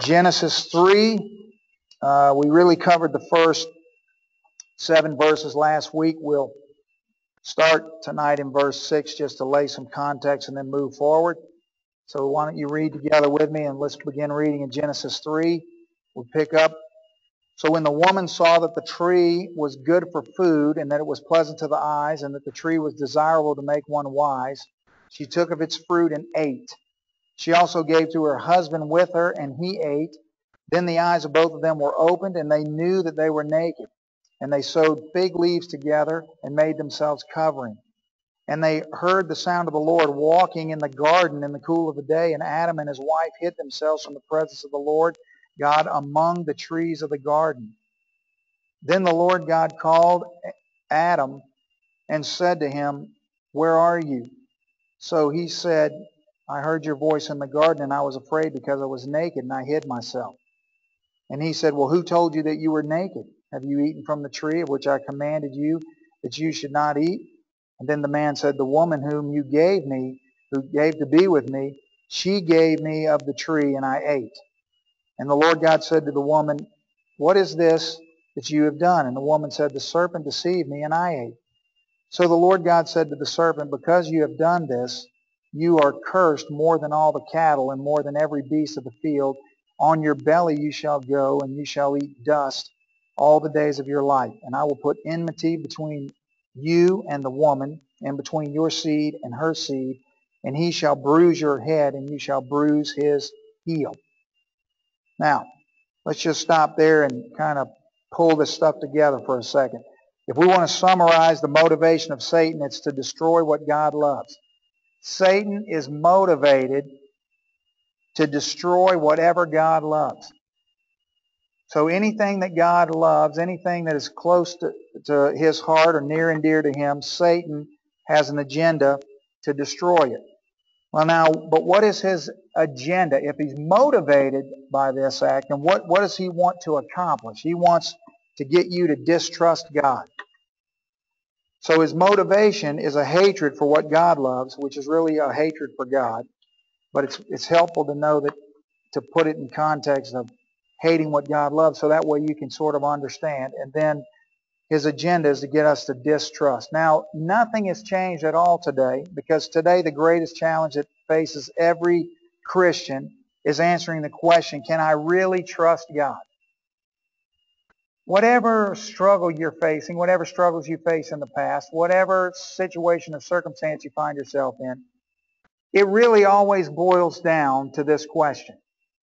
Genesis 3. Uh, we really covered the first seven verses last week. We'll start tonight in verse 6 just to lay some context and then move forward. So why don't you read together with me and let's begin reading in Genesis 3. We'll pick up. So when the woman saw that the tree was good for food and that it was pleasant to the eyes and that the tree was desirable to make one wise, she took of its fruit and ate. She also gave to her husband with her, and he ate. Then the eyes of both of them were opened, and they knew that they were naked. And they sewed fig leaves together and made themselves covering. And they heard the sound of the Lord walking in the garden in the cool of the day, and Adam and his wife hid themselves from the presence of the Lord God among the trees of the garden. Then the Lord God called Adam and said to him, Where are you? So he said, I heard your voice in the garden, and I was afraid because I was naked, and I hid myself. And he said, Well, who told you that you were naked? Have you eaten from the tree of which I commanded you that you should not eat? And then the man said, The woman whom you gave me, who gave to be with me, she gave me of the tree, and I ate. And the Lord God said to the woman, What is this that you have done? And the woman said, The serpent deceived me, and I ate. So the Lord God said to the serpent, Because you have done this, you are cursed more than all the cattle and more than every beast of the field. On your belly you shall go, and you shall eat dust all the days of your life. And I will put enmity between you and the woman, and between your seed and her seed, and he shall bruise your head, and you shall bruise his heel. Now, let's just stop there and kind of pull this stuff together for a second. If we want to summarize the motivation of Satan, it's to destroy what God loves. Satan is motivated to destroy whatever God loves. So anything that God loves, anything that is close to, to his heart or near and dear to him, Satan has an agenda to destroy it. Well now, but what is his agenda? If he's motivated by this act, and what, what does he want to accomplish? He wants to get you to distrust God. So his motivation is a hatred for what God loves, which is really a hatred for God. But it's, it's helpful to know that, to put it in context of hating what God loves, so that way you can sort of understand. And then his agenda is to get us to distrust. Now, nothing has changed at all today, because today the greatest challenge that faces every Christian is answering the question, can I really trust God? Whatever struggle you're facing, whatever struggles you face in the past, whatever situation or circumstance you find yourself in, it really always boils down to this question.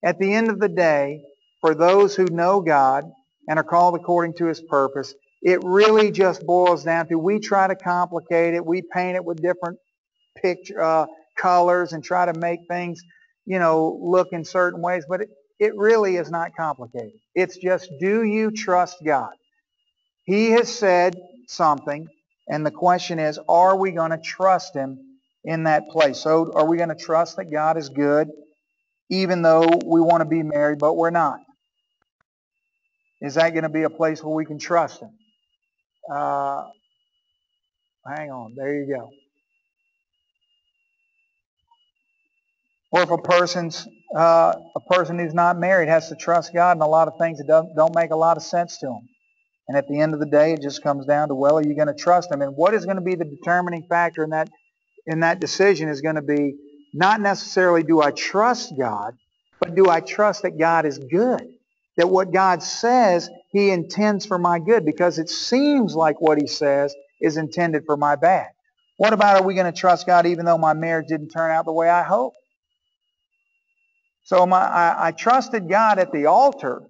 At the end of the day, for those who know God and are called according to his purpose, it really just boils down to we try to complicate it, we paint it with different picture uh, colors and try to make things, you know, look in certain ways, but it, it really is not complicated. It's just, do you trust God? He has said something, and the question is, are we going to trust Him in that place? So are we going to trust that God is good, even though we want to be married, but we're not? Is that going to be a place where we can trust Him? Uh, hang on. There you go. Or if a person's uh, a person who's not married has to trust God in a lot of things that don't, don't make a lot of sense to them. And at the end of the day, it just comes down to, well, are you going to trust Him? And what is going to be the determining factor in that, in that decision is going to be not necessarily do I trust God, but do I trust that God is good? That what God says He intends for my good because it seems like what He says is intended for my bad. What about are we going to trust God even though my marriage didn't turn out the way I hoped? So my, I, I trusted God at the altar,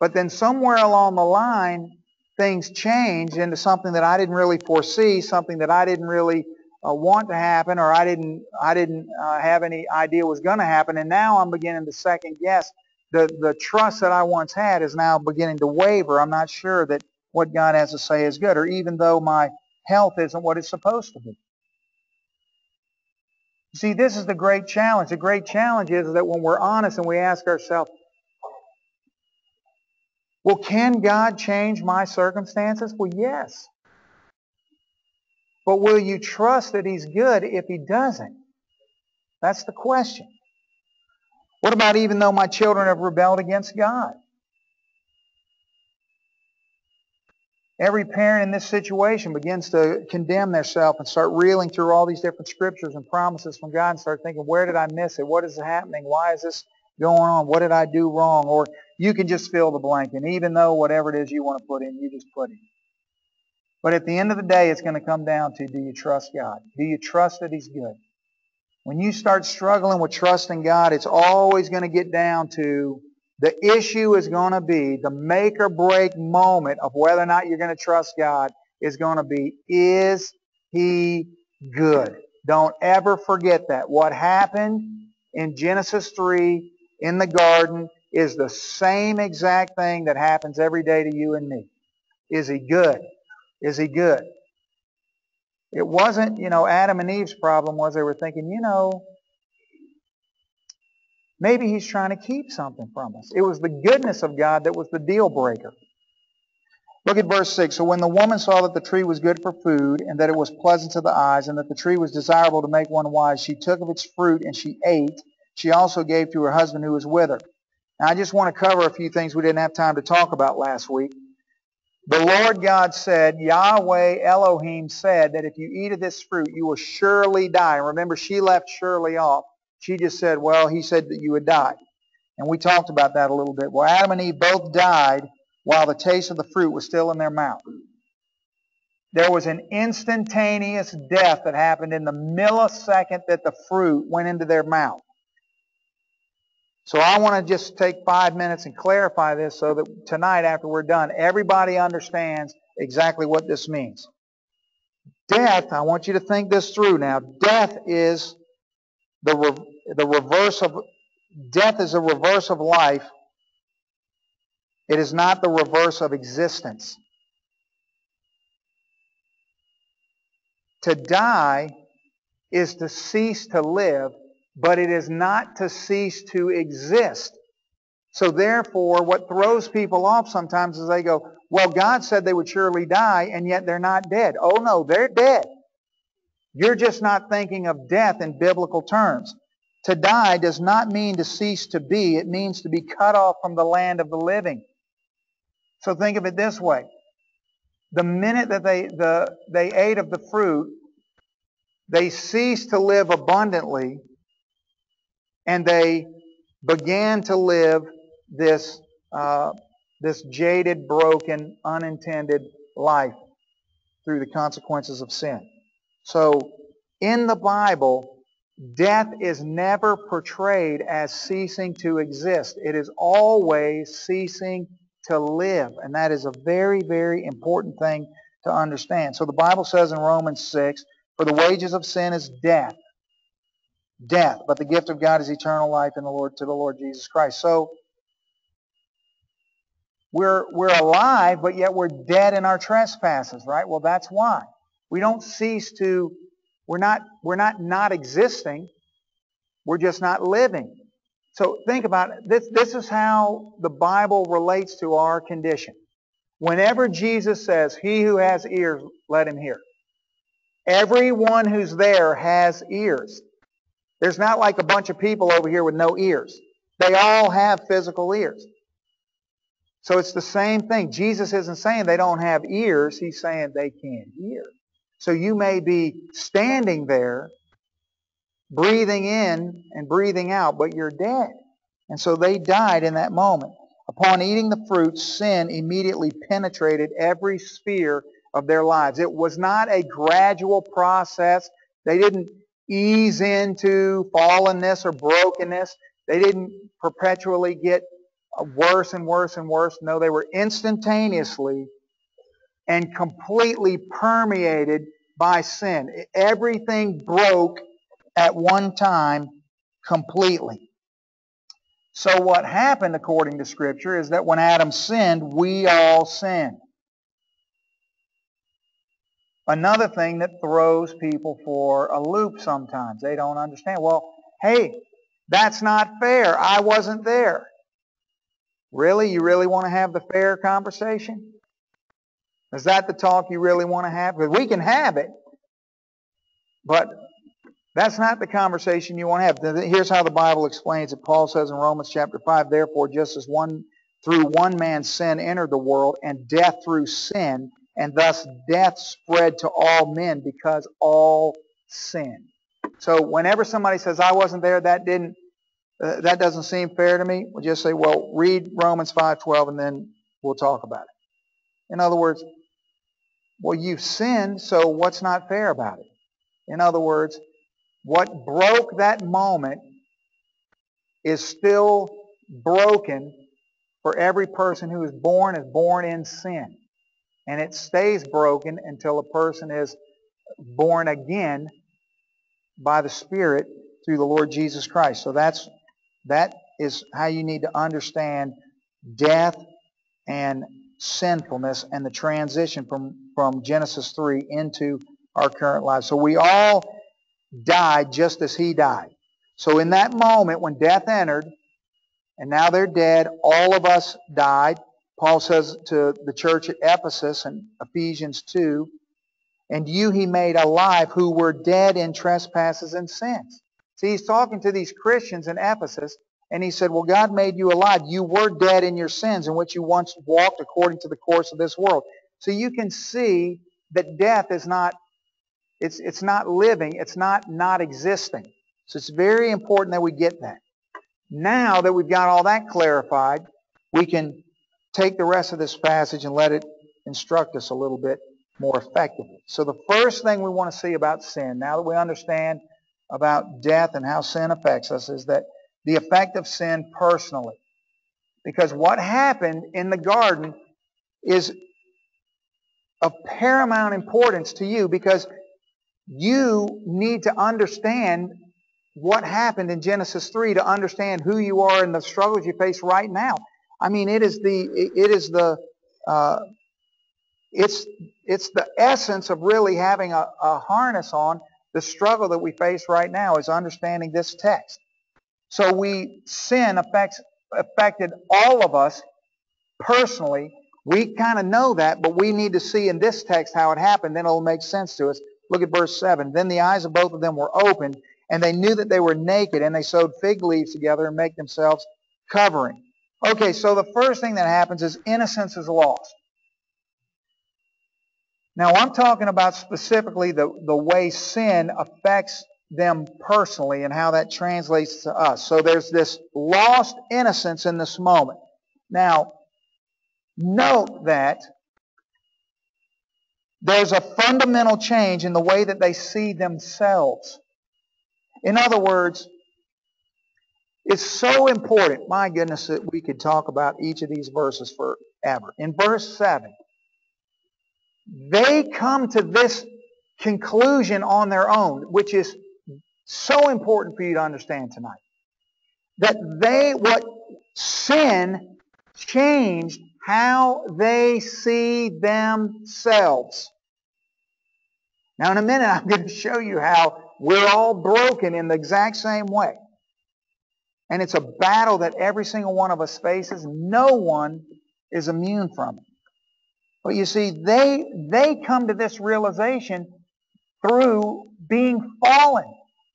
but then somewhere along the line, things changed into something that I didn't really foresee, something that I didn't really uh, want to happen, or I didn't, I didn't uh, have any idea was going to happen. And now I'm beginning to second guess. The, the trust that I once had is now beginning to waver. I'm not sure that what God has to say is good, or even though my health isn't what it's supposed to be. See, this is the great challenge. The great challenge is that when we're honest and we ask ourselves, well, can God change my circumstances? Well, yes. But will you trust that He's good if He doesn't? That's the question. What about even though my children have rebelled against God? Every parent in this situation begins to condemn themselves and start reeling through all these different scriptures and promises from God and start thinking, where did I miss it? What is happening? Why is this going on? What did I do wrong? Or you can just fill the blank. And even though whatever it is you want to put in, you just put in. But at the end of the day, it's going to come down to do you trust God? Do you trust that He's good? When you start struggling with trusting God, it's always going to get down to the issue is going to be the make or break moment of whether or not you're going to trust God is going to be, is He good? Don't ever forget that. What happened in Genesis 3 in the garden is the same exact thing that happens every day to you and me. Is He good? Is He good? It wasn't, you know, Adam and Eve's problem was they were thinking, you know, Maybe he's trying to keep something from us. It was the goodness of God that was the deal breaker. Look at verse 6. So when the woman saw that the tree was good for food, and that it was pleasant to the eyes, and that the tree was desirable to make one wise, she took of its fruit and she ate. She also gave to her husband who was with her. Now I just want to cover a few things we didn't have time to talk about last week. The Lord God said, Yahweh Elohim said that if you eat of this fruit, you will surely die. And remember, she left surely off. She just said, well, he said that you would die. And we talked about that a little bit. Well, Adam and Eve both died while the taste of the fruit was still in their mouth. There was an instantaneous death that happened in the millisecond that the fruit went into their mouth. So I want to just take five minutes and clarify this so that tonight after we're done, everybody understands exactly what this means. Death, I want you to think this through now. Death is the, re- the reverse of death is a reverse of life. It is not the reverse of existence. To die is to cease to live, but it is not to cease to exist. So therefore, what throws people off sometimes is they go, well, God said they would surely die, and yet they're not dead. Oh no, they're dead. You're just not thinking of death in biblical terms. To die does not mean to cease to be. It means to be cut off from the land of the living. So think of it this way. The minute that they, the, they ate of the fruit, they ceased to live abundantly and they began to live this, uh, this jaded, broken, unintended life through the consequences of sin. So in the Bible, death is never portrayed as ceasing to exist. It is always ceasing to live. And that is a very, very important thing to understand. So the Bible says in Romans 6, for the wages of sin is death. Death. But the gift of God is eternal life in the Lord to the Lord Jesus Christ. So we're, we're alive, but yet we're dead in our trespasses, right? Well, that's why. We don't cease to, we're not, we're not not existing. We're just not living. So think about it. This, this is how the Bible relates to our condition. Whenever Jesus says, he who has ears, let him hear. Everyone who's there has ears. There's not like a bunch of people over here with no ears. They all have physical ears. So it's the same thing. Jesus isn't saying they don't have ears. He's saying they can't hear. So you may be standing there, breathing in and breathing out, but you're dead. And so they died in that moment. Upon eating the fruit, sin immediately penetrated every sphere of their lives. It was not a gradual process. They didn't ease into fallenness or brokenness. They didn't perpetually get worse and worse and worse. No, they were instantaneously and completely permeated by sin. Everything broke at one time completely. So what happened according to Scripture is that when Adam sinned, we all sinned. Another thing that throws people for a loop sometimes. They don't understand. Well, hey, that's not fair. I wasn't there. Really? You really want to have the fair conversation? Is that the talk you really want to have? Because we can have it, but That's not the conversation you want to have. Here's how the Bible explains it. Paul says in Romans chapter 5, Therefore, just as one through one man's sin entered the world, and death through sin, and thus death spread to all men because all sin. So whenever somebody says, I wasn't there, that didn't, uh, that doesn't seem fair to me, we'll just say, well, read Romans 5.12 and then we'll talk about it. In other words, well, you've sinned, so what's not fair about it? In other words, what broke that moment is still broken for every person who is born is born in sin. And it stays broken until a person is born again by the Spirit through the Lord Jesus Christ. So that's that is how you need to understand death and sinfulness and the transition from, from Genesis 3 into our current life. So we all died just as he died. So in that moment when death entered, and now they're dead, all of us died. Paul says to the church at Ephesus in Ephesians 2, and you he made alive who were dead in trespasses and sins. See, he's talking to these Christians in Ephesus, and he said, Well, God made you alive. You were dead in your sins in which you once walked according to the course of this world. So you can see that death is not it's, it's not living. It's not not existing. So it's very important that we get that. Now that we've got all that clarified, we can take the rest of this passage and let it instruct us a little bit more effectively. So the first thing we want to see about sin, now that we understand about death and how sin affects us, is that the effect of sin personally. Because what happened in the garden is of paramount importance to you because you need to understand what happened in Genesis 3 to understand who you are and the struggles you face right now. I mean, it is the, it is the, uh, it's, it's the essence of really having a, a harness on the struggle that we face right now is understanding this text. So we, sin affects, affected all of us personally. We kind of know that, but we need to see in this text how it happened. Then it'll make sense to us. Look at verse 7. Then the eyes of both of them were opened, and they knew that they were naked, and they sewed fig leaves together and make themselves covering. Okay, so the first thing that happens is innocence is lost. Now, I'm talking about specifically the, the way sin affects them personally and how that translates to us. So there's this lost innocence in this moment. Now, note that there's a fundamental change in the way that they see themselves. In other words, it's so important, my goodness, that we could talk about each of these verses forever. In verse 7, they come to this conclusion on their own, which is so important for you to understand tonight. That they, what sin changed how they see themselves. Now, in a minute, I'm going to show you how we're all broken in the exact same way. And it's a battle that every single one of us faces. No one is immune from it. But you see, they, they come to this realization through being fallen.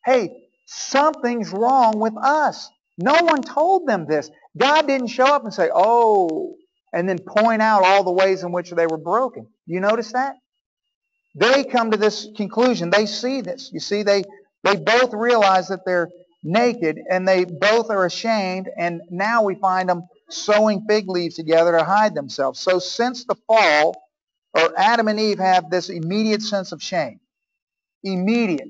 Hey, something's wrong with us. No one told them this. God didn't show up and say, oh, and then point out all the ways in which they were broken. You notice that? They come to this conclusion. They see this. You see, they, they both realize that they're naked and they both are ashamed and now we find them sewing fig leaves together to hide themselves. So since the fall, or Adam and Eve have this immediate sense of shame. Immediate.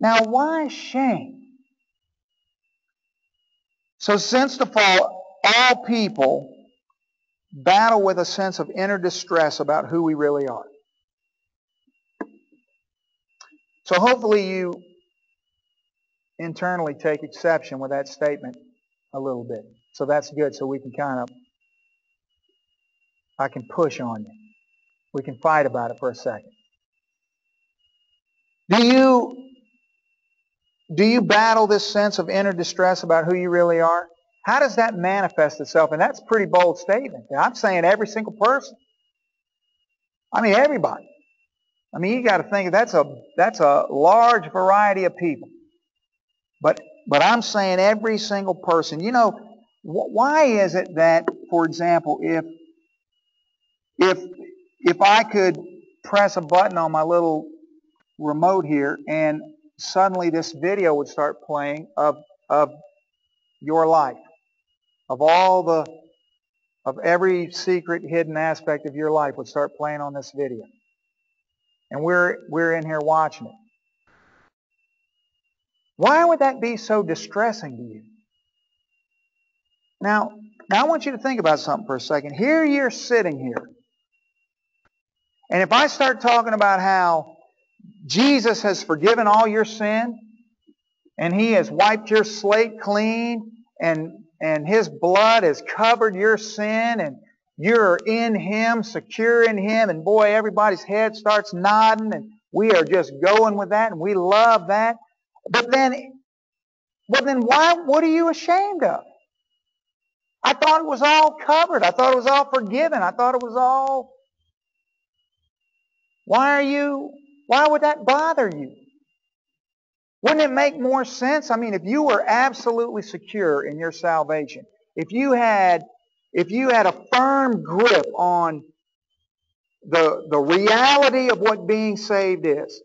Now why shame? So since the fall, all people battle with a sense of inner distress about who we really are. So hopefully you internally take exception with that statement a little bit. So that's good. So we can kind of, I can push on you. We can fight about it for a second. Do you do you battle this sense of inner distress about who you really are? How does that manifest itself? And that's a pretty bold statement. I'm saying every single person. I mean, everybody. I mean, you got to think that's a that's a large variety of people. But but I'm saying every single person. You know, wh- why is it that, for example, if if if I could press a button on my little remote here and suddenly this video would start playing of of your life, of all the of every secret hidden aspect of your life would start playing on this video. And we're we're in here watching it. Why would that be so distressing to you? Now, now I want you to think about something for a second. Here you're sitting here. And if I start talking about how Jesus has forgiven all your sin and he has wiped your slate clean and and his blood has covered your sin and you're in him, secure in him, and boy, everybody's head starts nodding and we are just going with that and we love that. But then, well then why, what are you ashamed of? I thought it was all covered. I thought it was all forgiven. I thought it was all. Why are you, why would that bother you? Wouldn't it make more sense? I mean, if you were absolutely secure in your salvation, if you had, if you had a firm grip on the, the reality of what being saved is,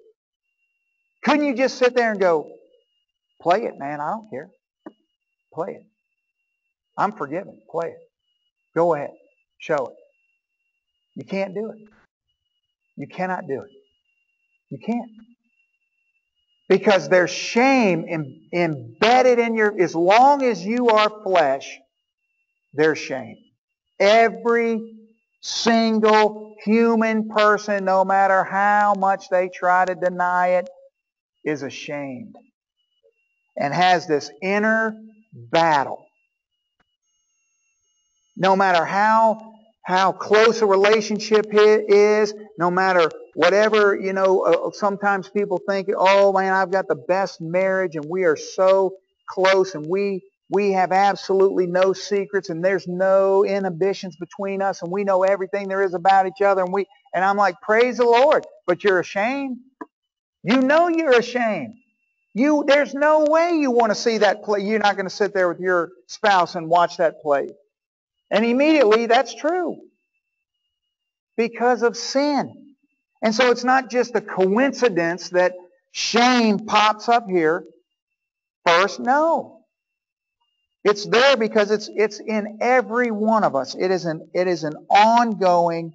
couldn't you just sit there and go, play it, man, I don't care. Play it. I'm forgiven. Play it. Go ahead. Show it. You can't do it. You cannot do it. You can't. Because there's shame in, embedded in your, as long as you are flesh, there's shame. Every single human person, no matter how much they try to deny it, is ashamed and has this inner battle. No matter how how close a relationship is, no matter whatever, you know, uh, sometimes people think, oh man, I've got the best marriage and we are so close and we, we have absolutely no secrets and there's no inhibitions between us and we know everything there is about each other and we, and I'm like, praise the Lord, but you're ashamed. You know you're ashamed. You, there's no way you want to see that play. You're not going to sit there with your spouse and watch that play. And immediately that's true. Because of sin. And so it's not just a coincidence that shame pops up here first. No. It's there because it's, it's in every one of us. It is an, it is an ongoing,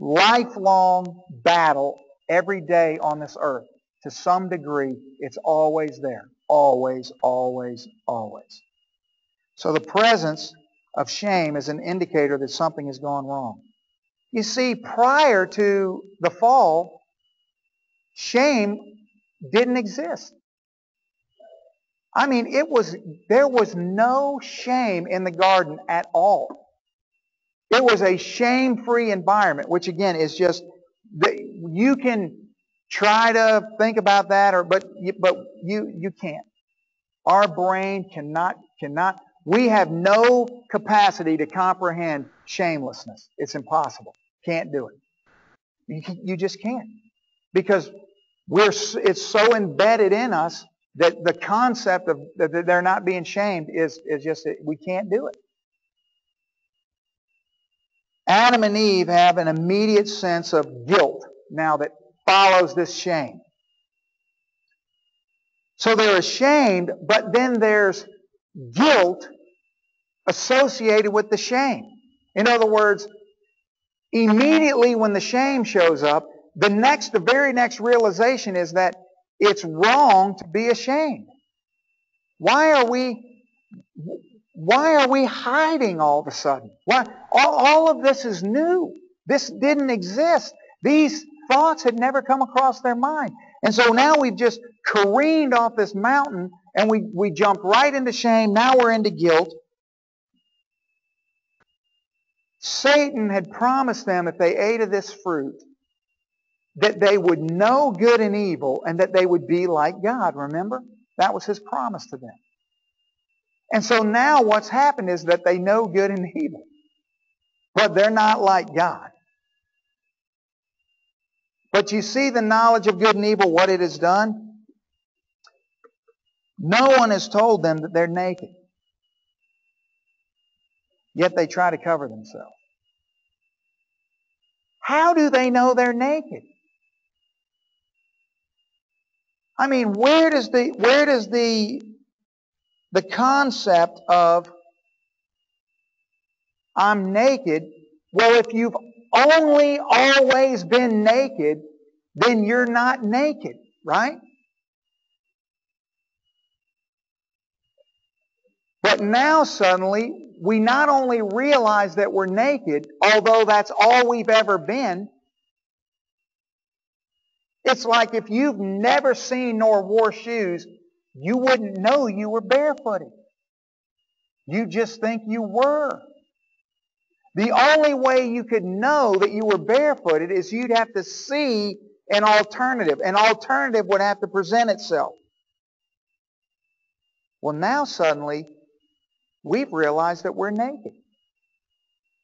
lifelong battle every day on this earth. To some degree, it's always there. Always, always, always. So the presence of shame is an indicator that something has gone wrong. You see, prior to the fall, shame didn't exist. I mean, it was there was no shame in the garden at all. It was a shame-free environment, which again is just you can try to think about that, or but but you you can't. Our brain cannot cannot we have no capacity to comprehend shamelessness. It's impossible. Can't do it. You, you just can't. Because we're, it's so embedded in us that the concept of that they're not being shamed is, is just, we can't do it. Adam and Eve have an immediate sense of guilt now that follows this shame. So they're ashamed, but then there's guilt associated with the shame. In other words, immediately when the shame shows up, the next, the very next realization is that it's wrong to be ashamed. Why are we, why are we hiding all of a sudden? Why, all, all of this is new. This didn't exist. These thoughts had never come across their mind. And so now we've just careened off this mountain and we, we jump right into shame. Now we're into guilt. Satan had promised them if they ate of this fruit that they would know good and evil and that they would be like God. Remember? That was his promise to them. And so now what's happened is that they know good and evil. But they're not like God. But you see the knowledge of good and evil, what it has done? No one has told them that they're naked. Yet they try to cover themselves. How do they know they're naked? I mean, where does the where does the the concept of I'm naked? Well, if you've only always been naked, then you're not naked, right? But now suddenly, we not only realize that we're naked, although that's all we've ever been, it's like if you've never seen nor wore shoes, you wouldn't know you were barefooted. You just think you were. The only way you could know that you were barefooted is you'd have to see an alternative. An alternative would have to present itself. Well, now suddenly, we've realized that we're naked.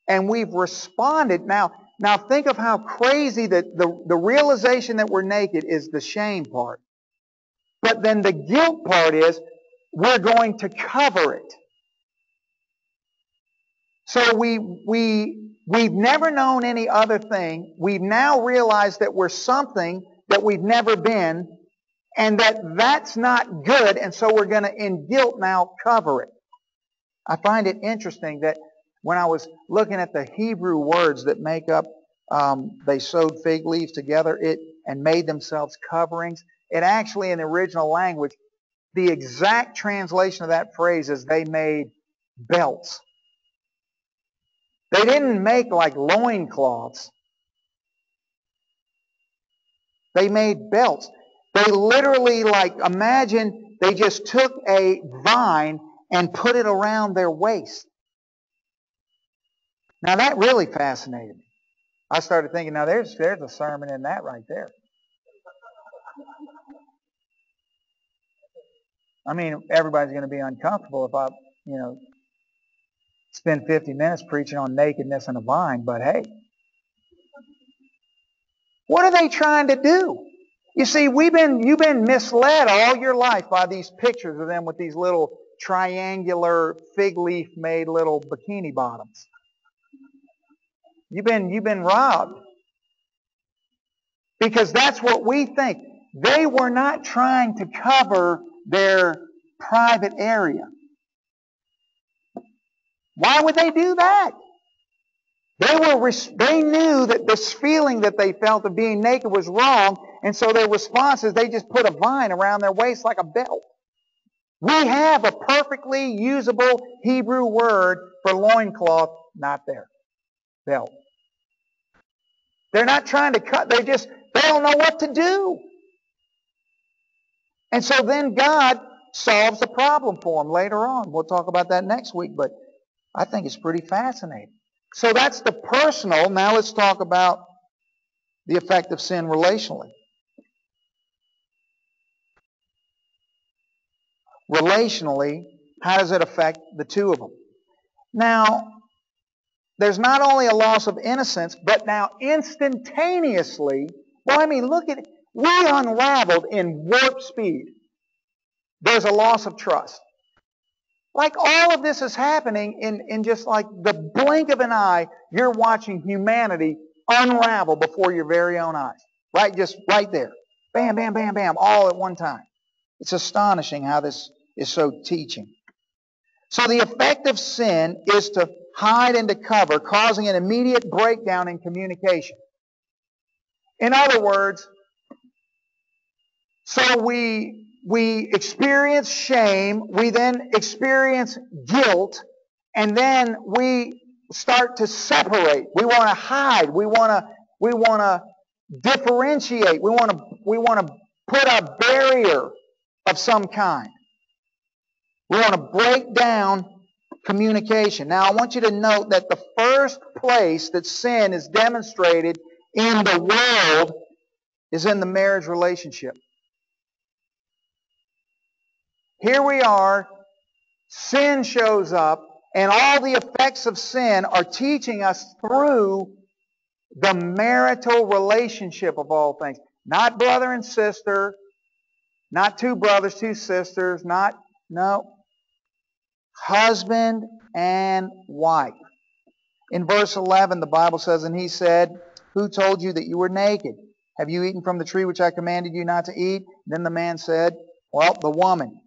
And we've responded. Now, now think of how crazy that the, the realization that we're naked is the shame part. But then the guilt part is we're going to cover it. So we, we, we've never known any other thing. We've now realized that we're something that we've never been and that that's not good. And so we're going to, in guilt now, cover it. I find it interesting that when I was looking at the Hebrew words that make up, um, they sewed fig leaves together it and made themselves coverings. It actually, in the original language, the exact translation of that phrase is they made belts. They didn't make like loincloths. They made belts. They literally, like, imagine they just took a vine and put it around their waist. Now that really fascinated me. I started thinking, now there's there's a sermon in that right there. I mean, everybody's going to be uncomfortable if I, you know, spend 50 minutes preaching on nakedness and a vine, but hey. What are they trying to do? You see, we've been, you've been misled all your life by these pictures of them with these little triangular fig leaf made little bikini bottoms. You've been, you've been robbed. Because that's what we think. They were not trying to cover their private area. Why would they do that? They were they knew that this feeling that they felt of being naked was wrong, and so their response is they just put a vine around their waist like a belt. We have a perfectly usable Hebrew word for loincloth, not there. Belt. They're not trying to cut, they just they don't know what to do. And so then God solves the problem for them later on. We'll talk about that next week, but I think it's pretty fascinating. So that's the personal. Now let's talk about the effect of sin relationally. Relationally, how does it affect the two of them? Now, there's not only a loss of innocence, but now instantaneously, well, I mean, look at it. We unraveled in warp speed. There's a loss of trust. Like all of this is happening in, in just like the blink of an eye, you're watching humanity unravel before your very own eyes. Right? Just right there. Bam, bam, bam, bam, all at one time. It's astonishing how this is so teaching. So the effect of sin is to hide and to cover, causing an immediate breakdown in communication. In other words, so we we experience shame, we then experience guilt, and then we start to separate. We want to hide. We want to we want to differentiate. We want to we want to put a barrier of some kind. We want to break down communication. Now, I want you to note that the first place that sin is demonstrated in the world is in the marriage relationship. Here we are, sin shows up, and all the effects of sin are teaching us through The marital relationship of all things. Not brother and sister, not two brothers, two sisters, not, no. Husband and wife. In verse 11, the Bible says, And he said, Who told you that you were naked? Have you eaten from the tree which I commanded you not to eat? Then the man said, Well, the woman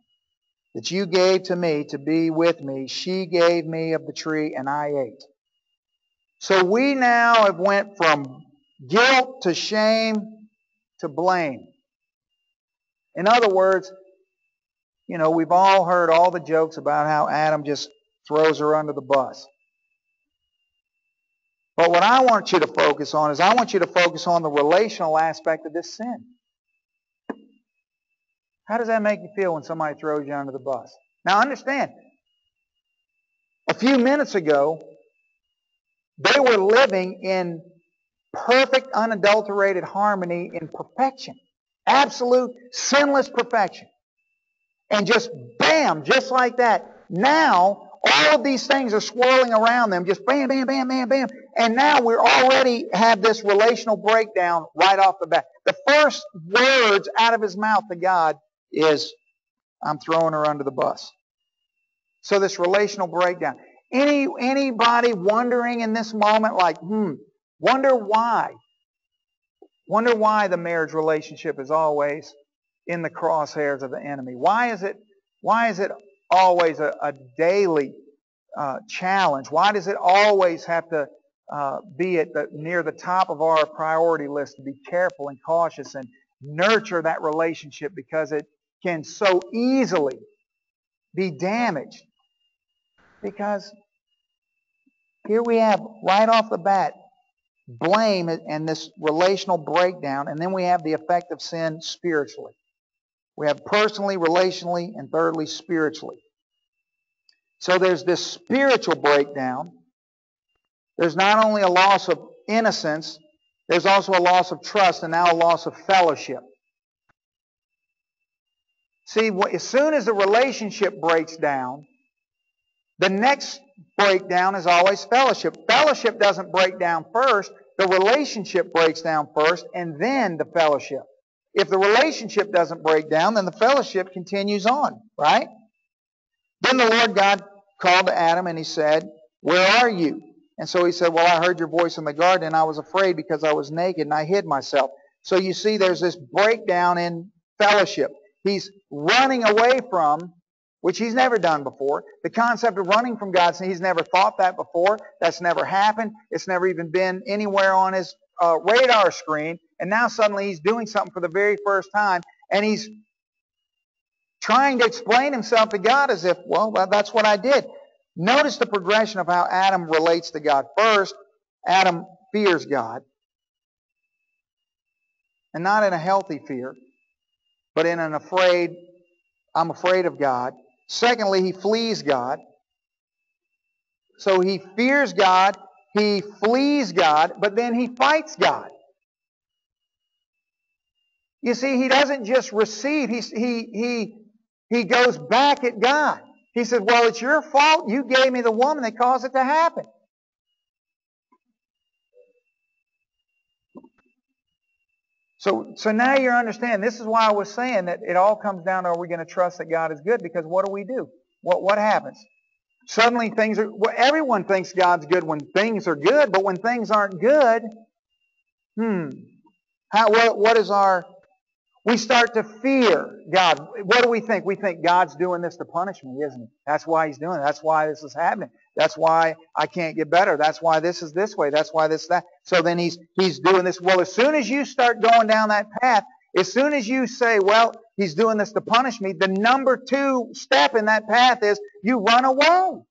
that you gave to me to be with me, she gave me of the tree, and I ate. So we now have went from guilt to shame to blame. In other words, you know, we've all heard all the jokes about how Adam just throws her under the bus. But what I want you to focus on is I want you to focus on the relational aspect of this sin. How does that make you feel when somebody throws you under the bus? Now understand, a few minutes ago, they were living in perfect, unadulterated harmony in perfection. Absolute, sinless perfection. And just bam, just like that. Now, all of these things are swirling around them, just bam, bam, bam, bam, bam. And now we're already have this relational breakdown right off the bat. The first words out of his mouth to God is, I'm throwing her under the bus. So this relational breakdown. Any anybody wondering in this moment, like, hmm, wonder why? Wonder why the marriage relationship is always in the crosshairs of the enemy. Why is it? Why is it always a, a daily uh, challenge? Why does it always have to uh, be at the, near the top of our priority list to be careful and cautious and nurture that relationship because it can so easily be damaged. Because here we have right off the bat blame and this relational breakdown, and then we have the effect of sin spiritually. We have personally, relationally, and thirdly, spiritually. So there's this spiritual breakdown. There's not only a loss of innocence, there's also a loss of trust and now a loss of fellowship. See, as soon as the relationship breaks down, the next breakdown is always fellowship. Fellowship doesn't break down first. The relationship breaks down first and then the fellowship. If the relationship doesn't break down, then the fellowship continues on, right? Then the Lord God called to Adam and he said, Where are you? And so he said, Well, I heard your voice in the garden and I was afraid because I was naked and I hid myself. So you see, there's this breakdown in fellowship. He's running away from, which he's never done before. The concept of running from God, he's never thought that before. That's never happened. It's never even been anywhere on his uh, radar screen. And now suddenly he's doing something for the very first time. And he's trying to explain himself to God as if, well, that's what I did. Notice the progression of how Adam relates to God. First, Adam fears God. And not in a healthy fear but in an afraid, I'm afraid of God. Secondly, he flees God. So he fears God, he flees God, but then he fights God. You see, he doesn't just receive, he, he, he, he goes back at God. He said, Well, it's your fault. You gave me the woman that caused it to happen. So, so now you understand. This is why I was saying that it all comes down to are we going to trust that God is good? Because what do we do? What, what happens? Suddenly things are, well, everyone thinks God's good when things are good, but when things aren't good, hmm, how, what, what is our we start to fear God. What do we think? We think God's doing this to punish me, isn't he? That's why he's doing it. That's why this is happening. That's why I can't get better. That's why this is this way. That's why this that. So then he's he's doing this. Well, as soon as you start going down that path, as soon as you say, well, he's doing this to punish me, the number two step in that path is you run away.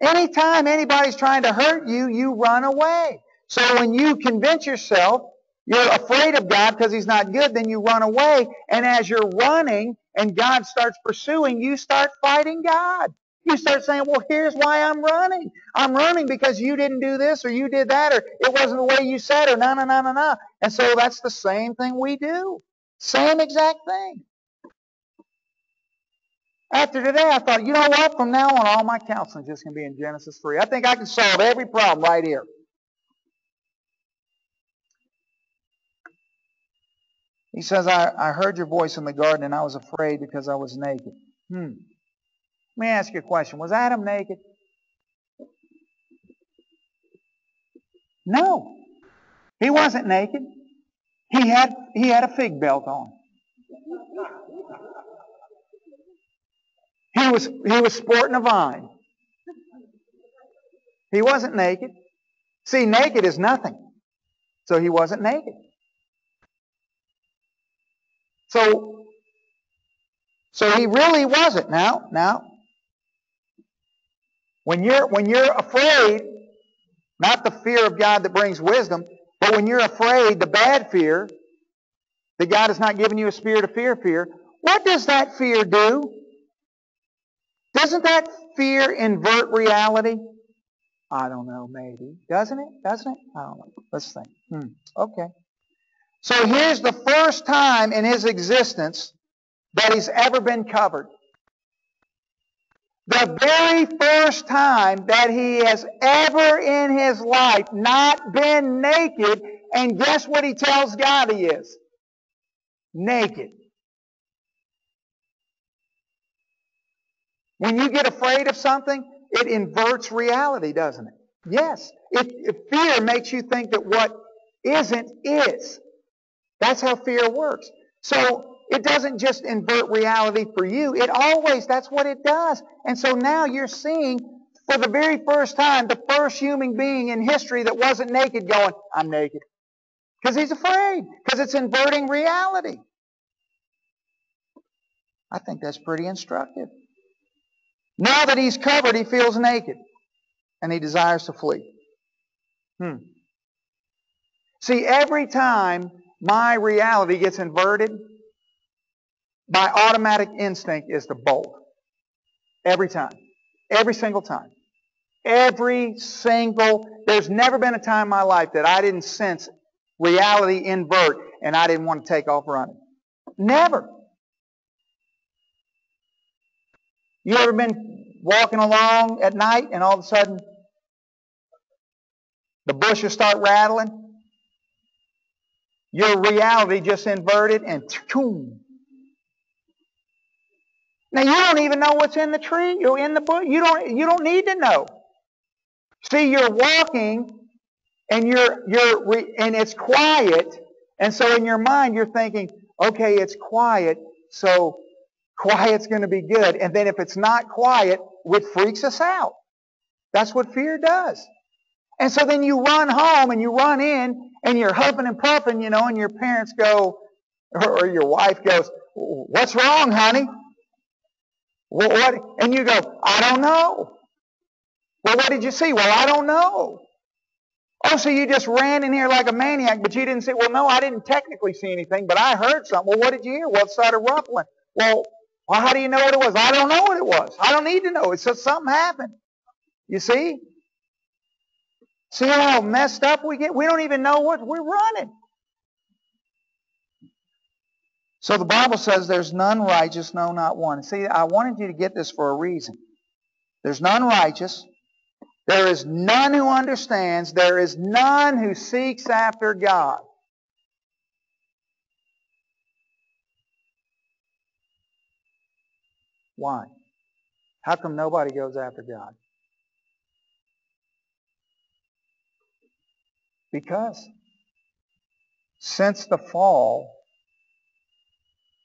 Anytime anybody's trying to hurt you, you run away. So when you convince yourself you're afraid of God because He's not good, then you run away. And as you're running and God starts pursuing, you start fighting God. You start saying, well, here's why I'm running. I'm running because you didn't do this or you did that or it wasn't the way you said or no, no, no, no, no. And so that's the same thing we do. Same exact thing. After today, I thought, you know what? From now on, all my counseling is just going to be in Genesis 3. I think I can solve every problem right here. He says, I, I heard your voice in the garden and I was afraid because I was naked. Hmm. Let me ask you a question. Was Adam naked? No. He wasn't naked. He had, he had a fig belt on. He was, he was sporting a vine. He wasn't naked. See, naked is nothing. So he wasn't naked. So, so he really wasn't. Now, now, when you're, when you're afraid, not the fear of God that brings wisdom, but when you're afraid, the bad fear, that God has not given you a spirit of fear, fear, what does that fear do? Doesn't that fear invert reality? I don't know, maybe. Doesn't it? Doesn't it? I don't know. Let's think. Hmm. Okay. So here's the first time in his existence that he's ever been covered. The very first time that he has ever in his life not been naked, and guess what he tells God he is? Naked. When you get afraid of something, it inverts reality, doesn't it? Yes. If, if fear makes you think that what isn't is. That's how fear works. So it doesn't just invert reality for you. It always, that's what it does. And so now you're seeing for the very first time the first human being in history that wasn't naked going, I'm naked. Because he's afraid. Because it's inverting reality. I think that's pretty instructive. Now that he's covered, he feels naked and he desires to flee. Hmm. See, every time my reality gets inverted, my automatic instinct is to bolt. Every time. Every single time. Every single, there's never been a time in my life that I didn't sense reality invert and I didn't want to take off running. Never. You ever been walking along at night and all of a sudden the bushes start rattling? Your reality just inverted and boom. Now you don't even know what's in the tree. You're in the book. You don't. You don't need to know. See, you're walking, and you're you're re, and it's quiet, and so in your mind you're thinking, okay, it's quiet, so quiet's going to be good. And then if it's not quiet, it freaks us out. That's what fear does. And so then you run home and you run in and you're huffing and puffing, you know, and your parents go, or your wife goes, what's wrong, honey? Well, what? And you go, I don't know. Well, what did you see? Well, I don't know. Oh, so you just ran in here like a maniac, but you didn't see, well, no, I didn't technically see anything, but I heard something. Well, what did you hear? Well, it started ruffling. Well, well, how do you know what it was? I don't know what it was. I don't need to know. It says something happened. You see? See how messed up we get? We don't even know what we're running. So the Bible says there's none righteous, no, not one. See, I wanted you to get this for a reason. There's none righteous. There is none who understands. There is none who seeks after God. Why? How come nobody goes after God? Because since the fall,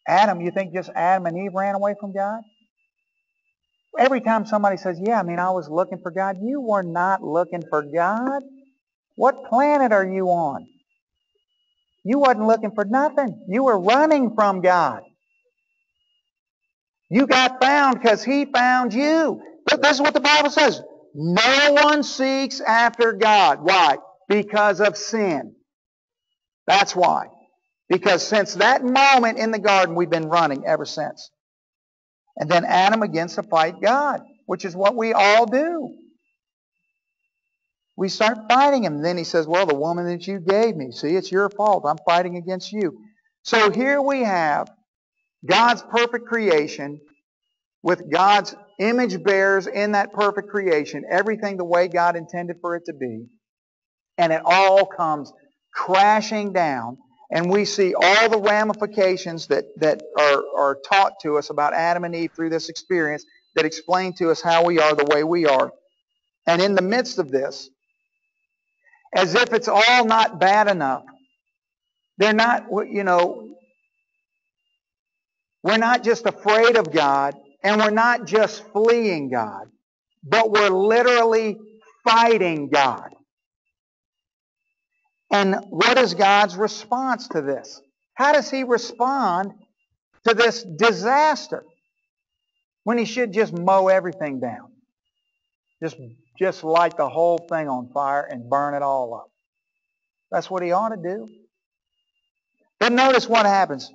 Adam, you think just Adam and Eve ran away from God? Every time somebody says, yeah, I mean, I was looking for God, you were not looking for God. What planet are you on? You wasn't looking for nothing. You were running from God. You got found because he found you. But this is what the Bible says. No one seeks after God. Why? Because of sin. That's why. Because since that moment in the garden, we've been running ever since. And then Adam begins to fight God, which is what we all do. We start fighting him. Then he says, Well, the woman that you gave me, see, it's your fault. I'm fighting against you. So here we have God's perfect creation with God's image bearers in that perfect creation, everything the way God intended for it to be. And it all comes crashing down and we see all the ramifications that, that are, are taught to us about Adam and Eve through this experience that explain to us how we are the way we are. And in the midst of this, as if it's all not bad enough, they're not, you know, we're not just afraid of God and we're not just fleeing God, but we're literally fighting God. And what is God's response to this? How does he respond to this disaster when he should just mow everything down? Just, just light the whole thing on fire and burn it all up. That's what he ought to do. But notice what happens.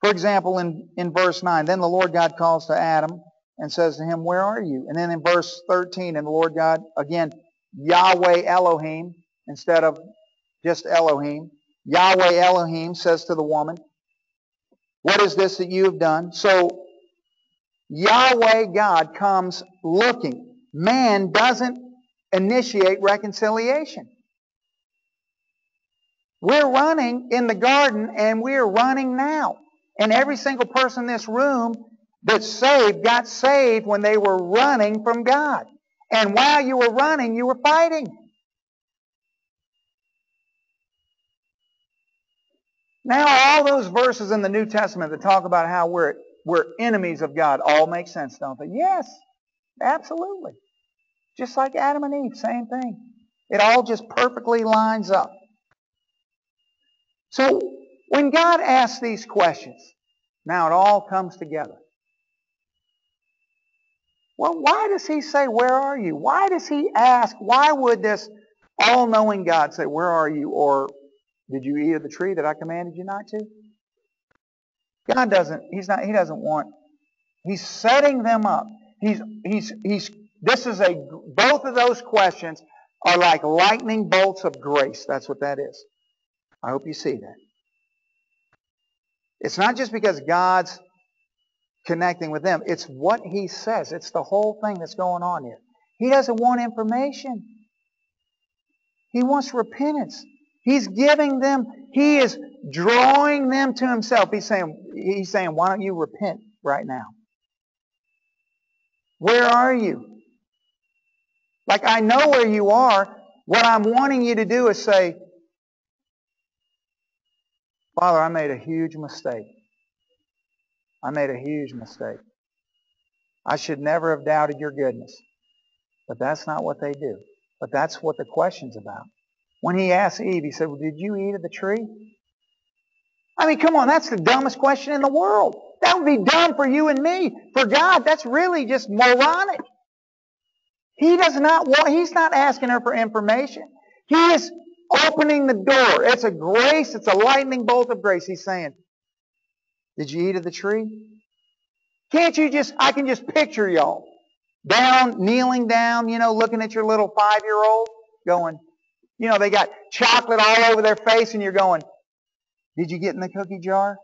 For example, in, in verse 9, then the Lord God calls to Adam and says to him, Where are you? And then in verse 13, and the Lord God, again, Yahweh Elohim, instead of just Elohim. Yahweh Elohim says to the woman, What is this that you have done? So Yahweh God comes looking. Man doesn't initiate reconciliation. We're running in the garden and we're running now. And every single person in this room that's saved got saved when they were running from God. And while you were running, you were fighting. Now, all those verses in the New Testament that talk about how we're, we're enemies of God all make sense, don't they? Yes, absolutely. Just like Adam and Eve, same thing. It all just perfectly lines up. So, when God asks these questions, now it all comes together. Well, why does he say, Where are you? Why does he ask, why would this all knowing God say, Where are you? Or did you eat of the tree that I commanded you not to? God doesn't, he's not, he doesn't want, he's setting them up. He's, he's, he's, this is a, both of those questions are like lightning bolts of grace. That's what that is. I hope you see that. It's not just because God's connecting with them. It's what he says. It's the whole thing that's going on here. He doesn't want information. He wants repentance. He's giving them, he is drawing them to himself. He's saying, he's saying, why don't you repent right now? Where are you? Like I know where you are. What I'm wanting you to do is say, Father, I made a huge mistake. I made a huge mistake. I should never have doubted your goodness. But that's not what they do. But that's what the question's about. When he asked Eve, he said, well, did you eat of the tree? I mean, come on, that's the dumbest question in the world. That would be dumb for you and me. For God, that's really just moronic. He does not want, he's not asking her for information. He is opening the door. It's a grace, it's a lightning bolt of grace. He's saying, Did you eat of the tree? Can't you just, I can just picture y'all down, kneeling down, you know, looking at your little five year old, going, you know, they got chocolate all over their face and you're going, did you get in the cookie jar?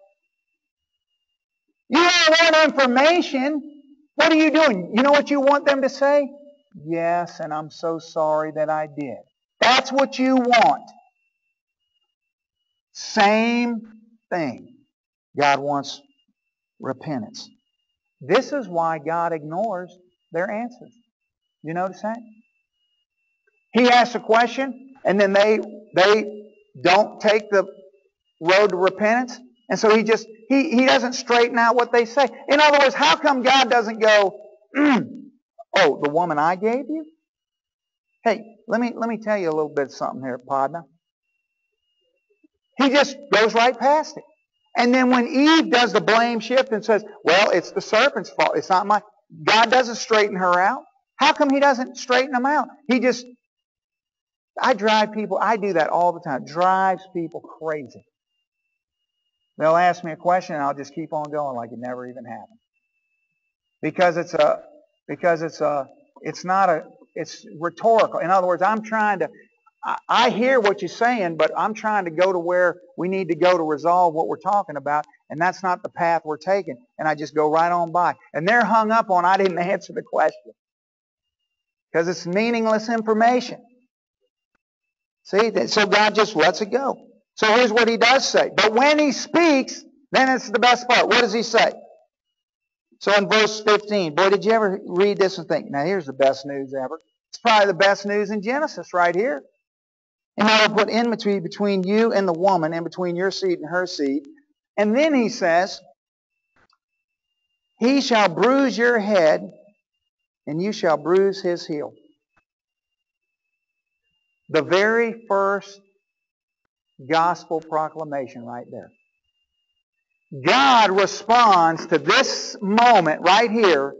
You don't want information. What are you doing? You know what you want them to say? Yes, and I'm so sorry that I did. That's what you want. Same thing. God wants repentance. This is why God ignores their answers. You notice that? He asks a question, and then they they don't take the road to repentance. And so he just he he doesn't straighten out what they say. In other words, how come God doesn't go, mm, oh, the woman I gave you? Hey, let me let me tell you a little bit of something here, Podna. He just goes right past it. And then when Eve does the blame shift and says, well, it's the serpent's fault. It's not my God doesn't straighten her out. How come he doesn't straighten them out? He just I drive people, I do that all the time. Drives people crazy. They'll ask me a question and I'll just keep on going like it never even happened. Because it's a, because it's a, it's not a, it's rhetorical. In other words, I'm trying to, I, I hear what you're saying, but I'm trying to go to where we need to go to resolve what we're talking about, and that's not the path we're taking. And I just go right on by. And they're hung up on I didn't answer the question. Because it's meaningless information. See, so God just lets it go. So here's what he does say. But when he speaks, then it's the best part. What does he say? So in verse 15, boy, did you ever read this and think, now here's the best news ever? It's probably the best news in Genesis right here. And I will put enmity between you and the woman, and between your seed and her seed. And then he says, He shall bruise your head, and you shall bruise his heel. The very first gospel proclamation right there. God responds to this moment right here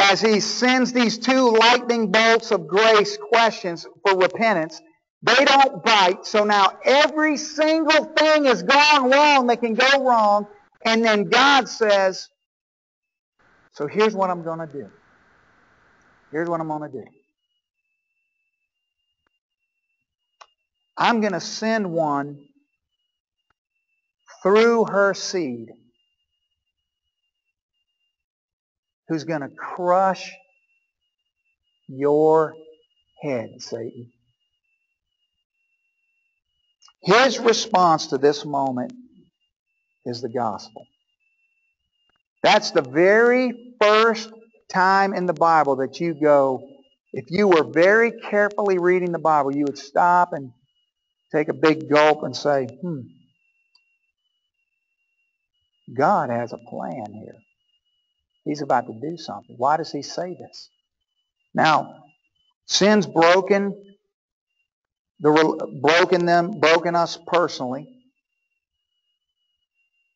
as he sends these two lightning bolts of grace questions for repentance. They don't bite, so now every single thing has gone wrong that can go wrong, and then God says, So here's what I'm going to do. Here's what I'm going to do. I'm going to send one through her seed who's going to crush your head, Satan. His response to this moment is the gospel. That's the very first time in the Bible that you go, if you were very carefully reading the Bible, you would stop and take a big gulp and say, hmm, God has a plan here. He's about to do something. Why does he say this? Now, sin's broken, the broken them, broken us personally.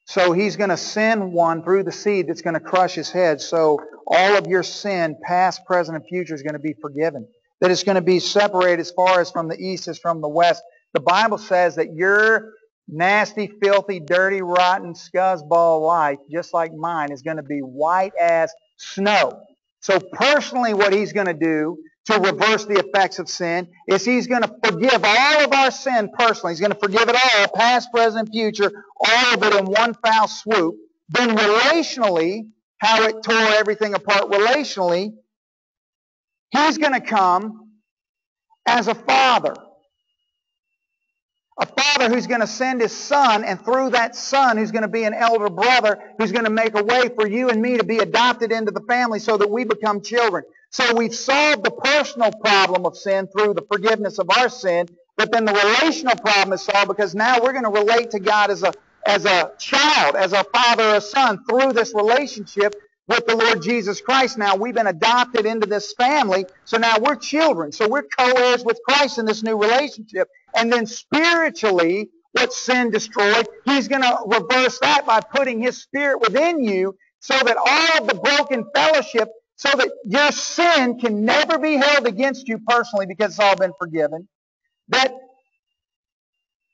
So he's going to send one through the seed that's going to crush his head. So all of your sin, past, present, and future, is going to be forgiven. That it's going to be separated as far as from the east as from the west. The Bible says that your nasty, filthy, dirty, rotten, scuzzball life, just like mine, is going to be white as snow. So personally, what he's going to do to reverse the effects of sin is he's going to forgive all of our sin personally. He's going to forgive it all, past, present, future, all of it in one foul swoop. Then relationally, how it tore everything apart relationally, he's going to come as a father a father who's going to send his son, and through that son, who's going to be an elder brother, who's going to make a way for you and me to be adopted into the family so that we become children. So we've solved the personal problem of sin through the forgiveness of our sin, but then the relational problem is solved because now we're going to relate to God as a as a child, as a father or a son through this relationship with the Lord Jesus Christ. Now we've been adopted into this family, so now we're children. So we're co-heirs with Christ in this new relationship. And then spiritually, what sin destroyed, he's going to reverse that by putting his spirit within you so that all of the broken fellowship, so that your sin can never be held against you personally because it's all been forgiven. That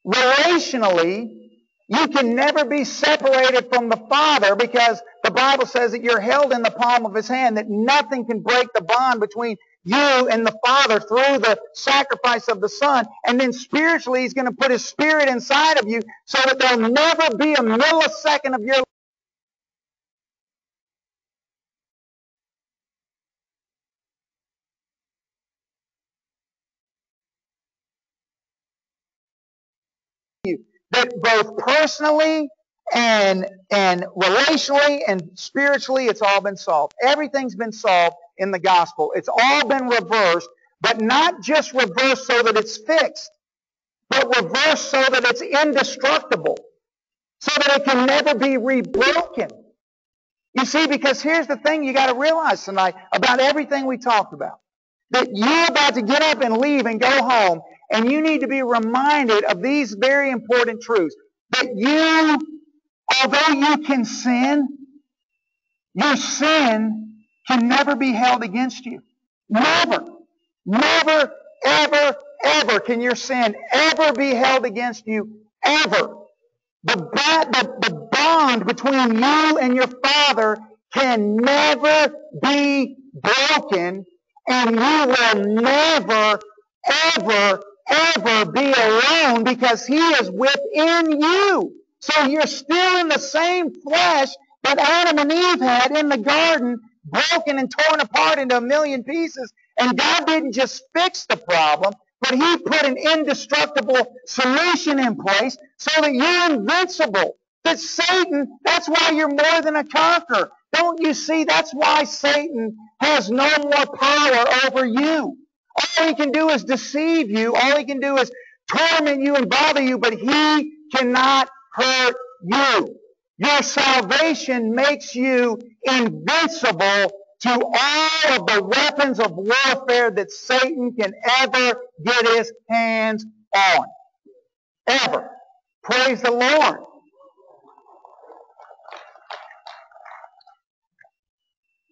relationally, you can never be separated from the Father because the Bible says that you're held in the palm of His hand, that nothing can break the bond between you and the Father through the sacrifice of the Son. And then spiritually, He's going to put His Spirit inside of you so that there'll never be a millisecond of your life. that both personally and and relationally and spiritually it's all been solved everything's been solved in the gospel it's all been reversed but not just reversed so that it's fixed but reversed so that it's indestructible so that it can never be rebroken you see because here's the thing you got to realize tonight about everything we talked about that you're about to get up and leave and go home and you need to be reminded of these very important truths. That you, although you can sin, your sin can never be held against you. Never. Never, ever, ever can your sin ever be held against you. Ever. The, the, the bond between you and your Father can never be broken, and you will never, ever ever be alone because he is within you. So you're still in the same flesh that Adam and Eve had in the garden, broken and torn apart into a million pieces. And God didn't just fix the problem, but he put an indestructible solution in place so that you're invincible. That Satan, that's why you're more than a conqueror. Don't you see? That's why Satan has no more power over you. All he can do is deceive you. All he can do is torment you and bother you, but he cannot hurt you. Your salvation makes you invincible to all of the weapons of warfare that Satan can ever get his hands on. Ever. Praise the Lord.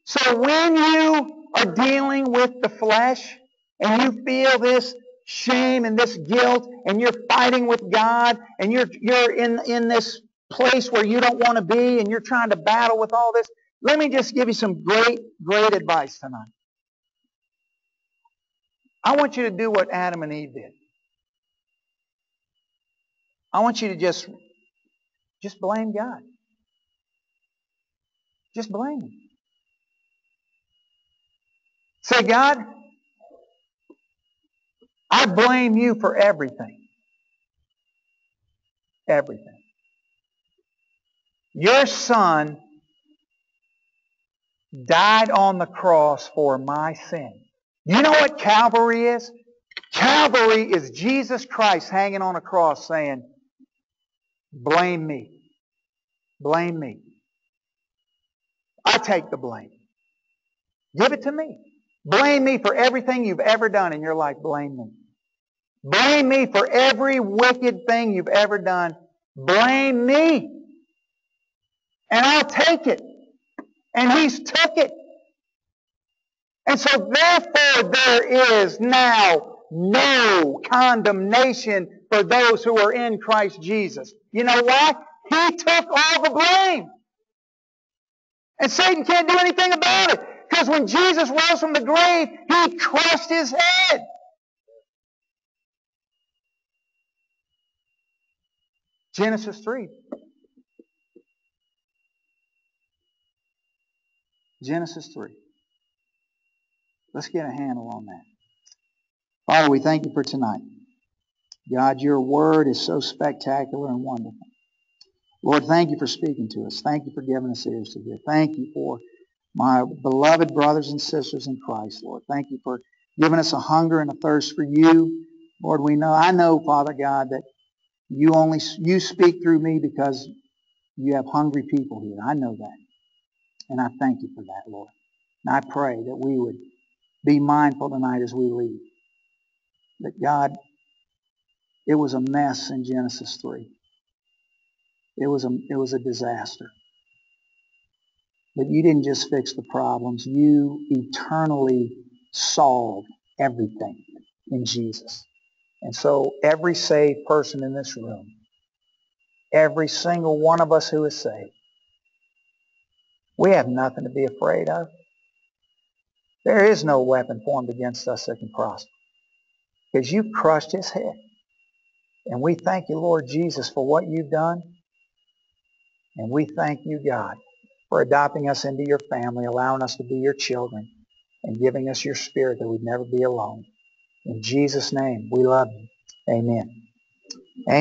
So when you are dealing with the flesh and you feel this shame and this guilt and you're fighting with God and you're, you're in, in this place where you don't want to be and you're trying to battle with all this, let me just give you some great, great advice tonight. I want you to do what Adam and Eve did. I want you to just, just blame God. Just blame Him. Say, God, I blame you for everything. Everything. Your son died on the cross for my sin. You know what Calvary is? Calvary is Jesus Christ hanging on a cross saying, blame me. Blame me. I take the blame. Give it to me. Blame me for everything you've ever done in your life. Blame me. Blame me for every wicked thing you've ever done. Blame me. And I'll take it. And he's took it. And so therefore there is now no condemnation for those who are in Christ Jesus. You know why? He took all the blame. And Satan can't do anything about it. Because when Jesus rose from the grave, he crushed his head. Genesis 3. Genesis 3. Let's get a handle on that. Father, we thank you for tonight. God, your word is so spectacular and wonderful. Lord, thank you for speaking to us. Thank you for giving us ears to hear. Thank you for my beloved brothers and sisters in Christ, Lord. Thank you for giving us a hunger and a thirst for you. Lord, we know, I know, Father God, that you only, you speak through me because you have hungry people here. I know that. And I thank you for that, Lord. And I pray that we would be mindful tonight as we leave. That God, it was a mess in Genesis 3. It was a, it was a disaster. But you didn't just fix the problems. You eternally solved everything in Jesus. And so every saved person in this room, every single one of us who is saved, we have nothing to be afraid of. There is no weapon formed against us that can prosper. Because you've crushed his head. And we thank you, Lord Jesus, for what you've done. And we thank you, God, for adopting us into your family, allowing us to be your children, and giving us your spirit that we'd never be alone. In Jesus' name, we love you. Amen. Amen.